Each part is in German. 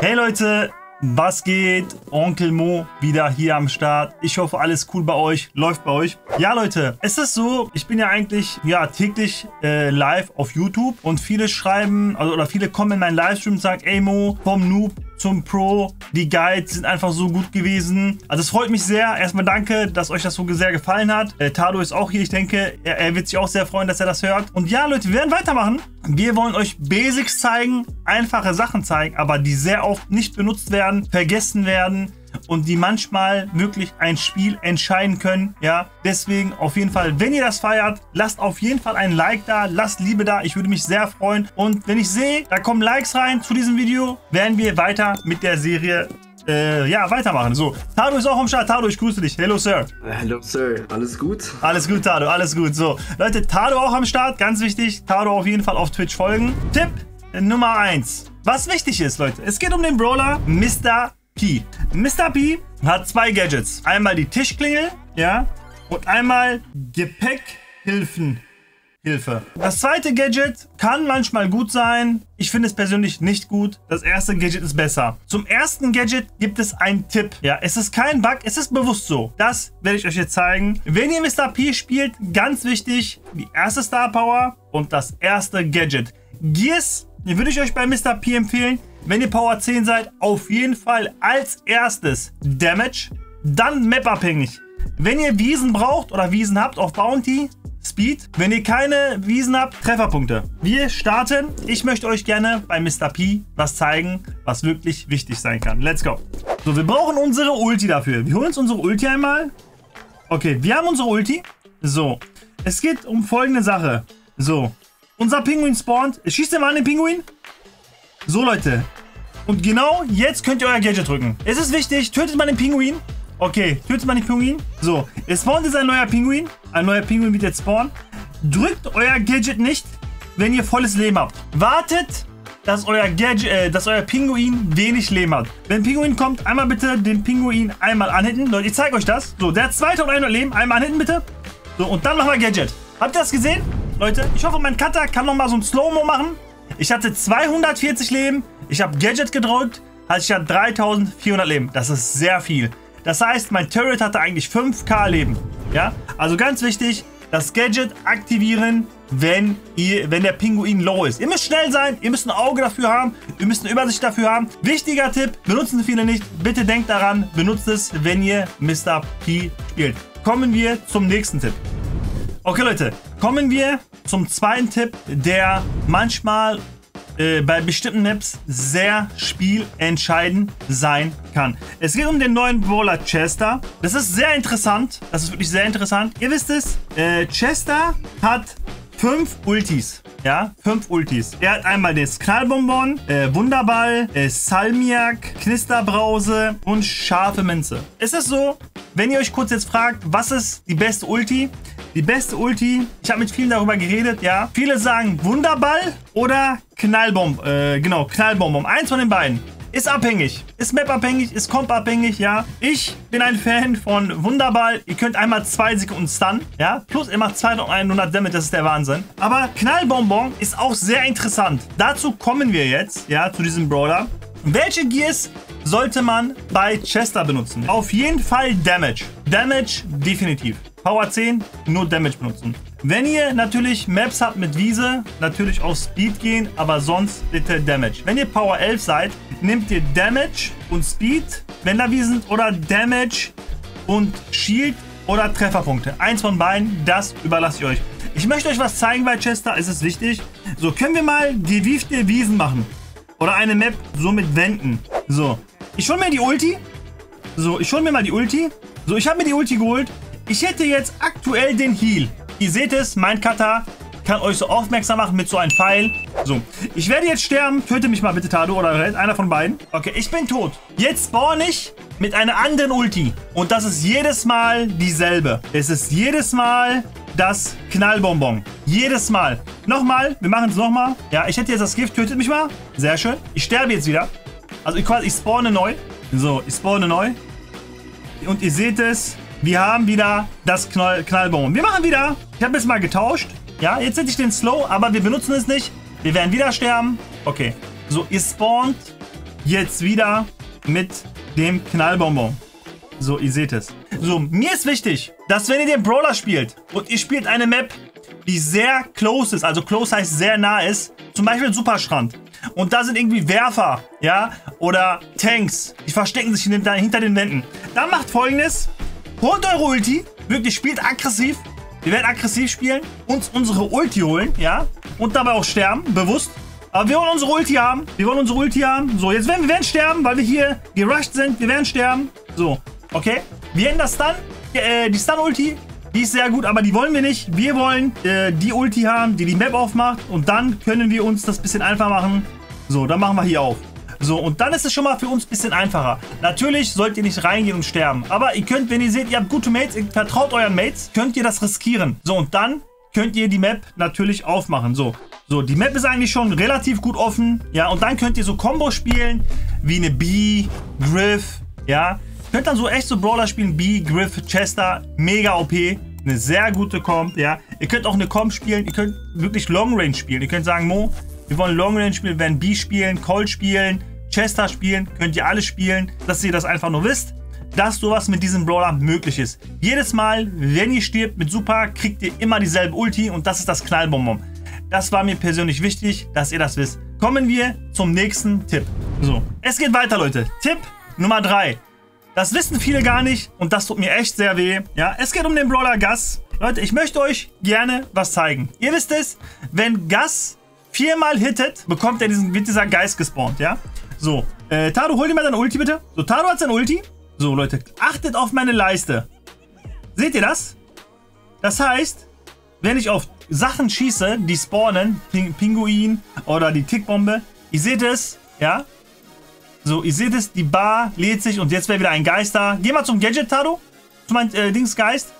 Hey Leute, was geht? Onkel Mo wieder hier am Start. Ich hoffe, alles cool bei euch, läuft bei euch. Ja, Leute, es ist so, ich bin ja eigentlich ja täglich äh, live auf YouTube und viele schreiben, also oder viele kommen in meinen Livestream und sagen, ey Mo, vom Noob zum Pro. Die Guides sind einfach so gut gewesen. Also es freut mich sehr. Erstmal danke, dass euch das so sehr gefallen hat. Äh, Tado ist auch hier. Ich denke, er, er, wird sich auch sehr freuen, dass er das hört. Und ja, Leute, wir werden weitermachen. Wir wollen euch Basics zeigen, einfache Sachen zeigen, aber die sehr oft nicht benutzt werden, vergessen werden und die manchmal wirklich ein Spiel entscheiden können. Ja, deswegen auf jeden Fall, wenn ihr das feiert, lasst auf jeden Fall ein Like da, lasst Liebe da. Ich würde mich sehr freuen. Und wenn ich sehe, da kommen Likes rein zu diesem Video, werden wir weiter mit der Serie äh, ja, weitermachen. So, Tado ist auch am Start. Tado, ich grüße dich. Hello, Sir. Hello, Sir. Alles gut? Alles gut, Tado. Alles gut. So, Leute, Tado auch am Start. Ganz wichtig. Tado auf jeden Fall auf Twitch folgen. Tipp Nummer 1. Was wichtig ist, Leute. Es geht um den Brawler Mr. P. Mr. P hat zwei Gadgets. Einmal die Tischklingel, ja, und einmal Gepäckhilfen. Hilfe. Das zweite Gadget kann manchmal gut sein. Ich finde es persönlich nicht gut. Das erste Gadget ist besser. Zum ersten Gadget gibt es einen Tipp. Ja, es ist kein Bug, es ist bewusst so. Das werde ich euch jetzt zeigen. Wenn ihr Mr. P spielt, ganz wichtig, die erste Star Power und das erste Gadget. Gears würde ich euch bei Mr. P empfehlen. Wenn ihr Power 10 seid, auf jeden Fall als erstes Damage, dann Map-abhängig. Wenn ihr Wiesen braucht oder Wiesen habt auf Bounty, Speed. Wenn ihr keine Wiesen habt, Trefferpunkte. Wir starten. Ich möchte euch gerne bei Mr. P was zeigen, was wirklich wichtig sein kann. Let's go. So, wir brauchen unsere Ulti dafür. Wir holen uns unsere Ulti einmal. Okay, wir haben unsere Ulti. So, es geht um folgende Sache. So, unser Pinguin spawnt. Schießt ihr mal an den Pinguin? So, Leute. Und genau jetzt könnt ihr euer Gadget drücken. Es ist wichtig, tötet mal den Pinguin. Okay, tötet mal den Pinguin. So, es spawnt jetzt ein neuer Pinguin. Ein neuer Pinguin wird jetzt spawnen. Drückt euer Gadget nicht, wenn ihr volles Leben habt. Wartet, dass euer, Gadget, äh, dass euer Pinguin wenig Leben hat. Wenn Pinguin kommt, einmal bitte den Pinguin einmal anhitten. Leute, ich zeige euch das. So, der hat 2100 Leben. Einmal anhitten bitte. So, und dann wir Gadget. Habt ihr das gesehen? Leute, ich hoffe, mein Cutter kann nochmal so ein Slow-Mo machen. Ich hatte 240 Leben. Ich habe Gadget gedrückt. Also ich hatte 3400 Leben. Das ist sehr viel. Das heißt, mein Turret hatte eigentlich 5k Leben. Ja, also ganz wichtig, das Gadget aktivieren, wenn, ihr, wenn der Pinguin low ist. Ihr müsst schnell sein, ihr müsst ein Auge dafür haben, ihr müsst eine Übersicht dafür haben. Wichtiger Tipp, benutzen viele nicht. Bitte denkt daran, benutzt es, wenn ihr Mr. P spielt. Kommen wir zum nächsten Tipp. Okay Leute, kommen wir zum zweiten Tipp, der manchmal äh, bei bestimmten Maps sehr spielentscheidend sein kann. Es geht um den neuen Brawler Chester. Das ist sehr interessant. Das ist wirklich sehr interessant. Ihr wisst es, äh, Chester hat fünf Ultis. Ja, fünf Ultis. Er hat einmal das Knallbonbon, äh, Wunderball, äh, Salmiak, Knisterbrause und scharfe Minze. Es ist so, wenn ihr euch kurz jetzt fragt, was ist die beste Ulti? Die beste Ulti, ich habe mit vielen darüber geredet, ja. Viele sagen Wunderball oder Knallbomb, äh, genau, Knallbonbon. Eins von den beiden. Ist abhängig. Ist Map-abhängig, ist Comp-abhängig, ja. Ich bin ein Fan von Wunderball. Ihr könnt einmal zwei Sekunden Stun, ja. Plus ihr macht 2100 Damage, das ist der Wahnsinn. Aber Knallbonbon ist auch sehr interessant. Dazu kommen wir jetzt, ja, zu diesem Brawler. Welche Gears sollte man bei Chester benutzen? Auf jeden Fall Damage. Damage definitiv. Power 10, nur Damage benutzen. Wenn ihr natürlich Maps habt mit Wiese, natürlich auf Speed gehen, aber sonst bitte Damage. Wenn ihr Power 11 seid, nehmt ihr Damage und Speed, wenn da Wiesen oder Damage und Shield oder Trefferpunkte. Eins von beiden, das überlasse ich euch. Ich möchte euch was zeigen bei Chester, es ist wichtig. So, können wir mal gewiefte Wiesen machen. Oder eine Map so mit Wänden. So, ich hole mir die Ulti. So, ich hole mir mal die Ulti. So, ich habe mir die Ulti geholt. Ich hätte jetzt aktuell den Heal. Ihr seht es, mein Kata kann euch so aufmerksam machen mit so einem Pfeil. So, ich werde jetzt sterben. Töte mich mal bitte, Tado, oder einer von beiden. Okay, ich bin tot. Jetzt spawn ich mit einer anderen Ulti. Und das ist jedes Mal dieselbe. Es ist jedes Mal das Knallbonbon. Jedes Mal. Nochmal, wir machen es nochmal. Ja, ich hätte jetzt das Gift. Tötet mich mal. Sehr schön. Ich sterbe jetzt wieder. Also ich, ich spawne neu. So, ich spawne neu. Und ihr seht es. Wir haben wieder das Knall Knallbonbon. Wir machen wieder. Ich habe jetzt mal getauscht. Ja, jetzt hätte ich den Slow, aber wir benutzen es nicht. Wir werden wieder sterben. Okay. So, ihr spawnt jetzt wieder mit dem Knallbonbon. So, ihr seht es. So, mir ist wichtig, dass wenn ihr den Brawler spielt und ihr spielt eine Map, die sehr close ist, also close heißt sehr nah ist, zum Beispiel Superstrand. Und da sind irgendwie Werfer, ja, oder Tanks, die verstecken sich hinter, hinter den Wänden. Dann macht folgendes, holt eure Ulti, wirklich spielt aggressiv, wir werden aggressiv spielen, uns unsere Ulti holen, ja, und dabei auch sterben, bewusst. Aber wir wollen unsere Ulti haben. Wir wollen unsere Ulti haben. So, jetzt werden wir werden sterben, weil wir hier gerusht sind. Wir werden sterben. So, okay. Wir hätten das Stun, äh, die Stun-Ulti. Die ist sehr gut, aber die wollen wir nicht. Wir wollen äh, die Ulti haben, die die Map aufmacht. Und dann können wir uns das bisschen einfach machen. So, dann machen wir hier auf. So, und dann ist es schon mal für uns ein bisschen einfacher. Natürlich sollt ihr nicht reingehen und sterben. Aber ihr könnt, wenn ihr seht, ihr habt gute Mates, ihr vertraut euren Mates, könnt ihr das riskieren. So, und dann könnt ihr die Map natürlich aufmachen. So, so die Map ist eigentlich schon relativ gut offen. Ja, und dann könnt ihr so Kombos spielen, wie eine B, Griff, ja. Könnt dann so echt so Brawler spielen, B, Griff, Chester, mega OP. Eine sehr gute Comp, ja. Ihr könnt auch eine Comp spielen, ihr könnt wirklich Long Range spielen. Ihr könnt sagen, Mo, wir wollen Long Range spielen, wir werden B spielen, Colt spielen, Chester spielen, könnt ihr alle spielen, dass ihr das einfach nur wisst, dass sowas mit diesem Brawler möglich ist. Jedes Mal, wenn ihr stirbt mit Super, kriegt ihr immer dieselbe Ulti und das ist das Knallbonbon. Das war mir persönlich wichtig, dass ihr das wisst. Kommen wir zum nächsten Tipp. So, es geht weiter, Leute. Tipp Nummer 3. Das wissen viele gar nicht und das tut mir echt sehr weh. Ja, es geht um den Brawler Gas. Leute, ich möchte euch gerne was zeigen. Ihr wisst es, wenn Gas viermal hittet, bekommt er diesen, wird dieser Geist gespawnt, ja? So, äh, Tado, hol dir mal deine Ulti bitte. So, Tado hat sein Ulti. So, Leute, achtet auf meine Leiste. Seht ihr das? Das heißt, wenn ich auf Sachen schieße, die spawnen, Ping Pinguin oder die Tickbombe, ihr seht es, ja? So, ihr seht es, die Bar lädt sich und jetzt wäre wieder ein Geist da. Geh mal zum Gadget, Tado. Zu meinem äh, Dingsgeist.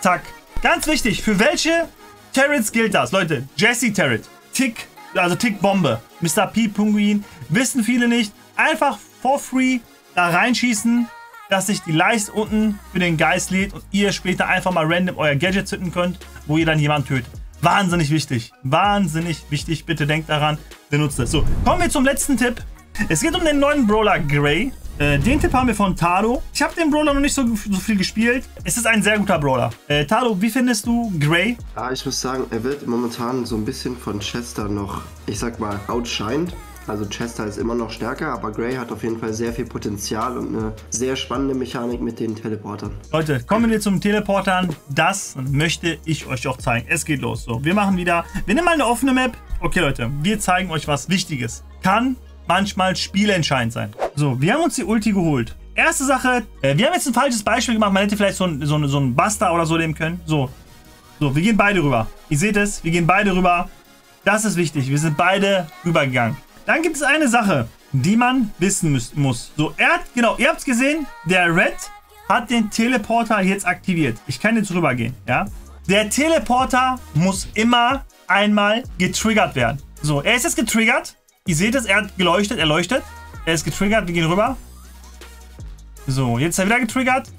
Zack. Ganz wichtig, für welche Turrets gilt das? Leute, Jesse Turret. Tick, also Tick Bombe, Mr. P Pinguin, wissen viele nicht. Einfach for free da reinschießen, dass sich die Leiste unten für den Geist lädt und ihr später einfach mal random euer Gadget zünden könnt, wo ihr dann jemanden tötet. Wahnsinnig wichtig. Wahnsinnig wichtig. Bitte denkt daran, benutzt es. So, kommen wir zum letzten Tipp. Es geht um den neuen Brawler Grey. Äh, den Tipp haben wir von Tado. Ich habe den Brawler noch nicht so, so, viel gespielt. Es ist ein sehr guter Brawler. Äh, Tado, wie findest du Grey? Ja, ich muss sagen, er wird momentan so ein bisschen von Chester noch, ich sag mal, outshined. Also Chester ist immer noch stärker, aber Grey hat auf jeden Fall sehr viel Potenzial und eine sehr spannende Mechanik mit den Teleportern. Leute, kommen wir zum Teleportern. Das möchte ich euch auch zeigen. Es geht los. So, wir machen wieder, wir nehmen mal eine offene Map. Okay, Leute, wir zeigen euch was Wichtiges. Kann manchmal spielentscheidend sein. So, wir haben uns die Ulti geholt. Erste Sache, äh, wir haben jetzt ein falsches Beispiel gemacht. Man hätte vielleicht so, ein, so, so einen Buster oder so nehmen können. So, so, wir gehen beide rüber. Ihr seht es, wir gehen beide rüber. Das ist wichtig. Wir sind beide rübergegangen. Dann gibt es eine Sache, die man wissen muss. So, er hat, genau, ihr habt es gesehen, der Red hat den Teleporter jetzt aktiviert. Ich kann jetzt rübergehen, ja. Der Teleporter muss immer einmal getriggert werden. So, er ist jetzt getriggert. Ihr seht es, er hat geleuchtet, er leuchtet. Er ist getriggert, wir gehen rüber. So, jetzt ist er wieder getriggert.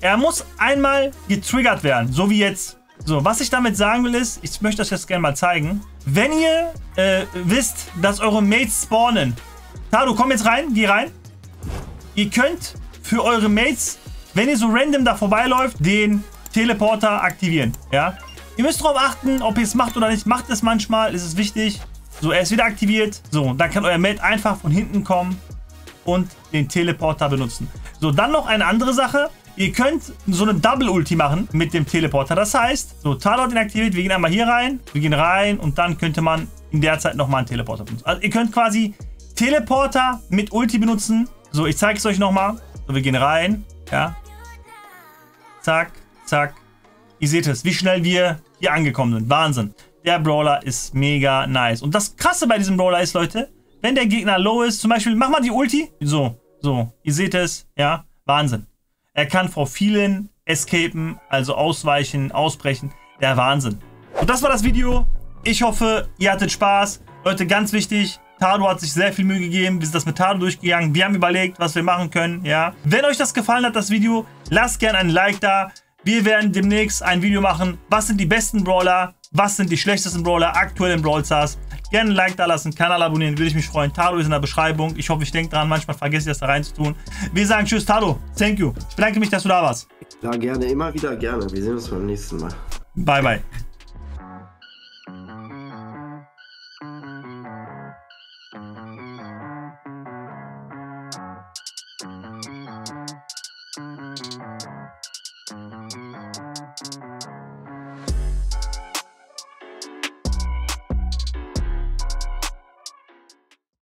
Er muss einmal getriggert werden, so wie jetzt. So, was ich damit sagen will ist, ich möchte das jetzt gerne mal zeigen. Wenn ihr äh, wisst, dass eure Mates spawnen. Tado, komm jetzt rein, geh rein. Ihr könnt für eure Mates, wenn ihr so random da vorbeiläuft, den Teleporter aktivieren. Ja? Ihr müsst darauf achten, ob ihr es macht oder nicht. Macht es manchmal, ist es wichtig. So, er ist wieder aktiviert. So, dann kann euer Mate einfach von hinten kommen und den Teleporter benutzen. So, dann noch eine andere Sache. Ihr könnt so eine Double-Ulti machen mit dem Teleporter. Das heißt, so, Talot inaktiviert. Wir gehen einmal hier rein. Wir gehen rein und dann könnte man in der Zeit nochmal einen Teleporter benutzen. Also ihr könnt quasi Teleporter mit Ulti benutzen. So, ich zeige es euch nochmal. So, wir gehen rein. Ja. Zack, zack. Ihr seht es, wie schnell wir hier angekommen sind. Wahnsinn. Der Brawler ist mega nice. Und das Krasse bei diesem Brawler ist, Leute, wenn der Gegner low ist, zum Beispiel, mach mal die Ulti. So, so. Ihr seht es, ja. Wahnsinn. Er kann vor vielen escapen, also ausweichen, ausbrechen. Der Wahnsinn. Und das war das Video. Ich hoffe, ihr hattet Spaß. Leute, ganz wichtig, Tado hat sich sehr viel Mühe gegeben. Wir sind das mit Tado durchgegangen. Wir haben überlegt, was wir machen können. Ja. Wenn euch das gefallen hat, das Video, lasst gerne ein Like da. Wir werden demnächst ein Video machen. Was sind die besten Brawler? Was sind die schlechtesten Brawler aktuell in Brawl Stars? Gerne ein Like da lassen, Kanal abonnieren, würde ich mich freuen. Tado ist in der Beschreibung. Ich hoffe, ich denke dran. Manchmal vergesse ich das da rein zu tun. Wir sagen Tschüss, Tado. Thank you. Ich bedanke mich, dass du da warst. Ja, gerne, immer wieder gerne. Wir sehen uns beim nächsten Mal. Bye, bye.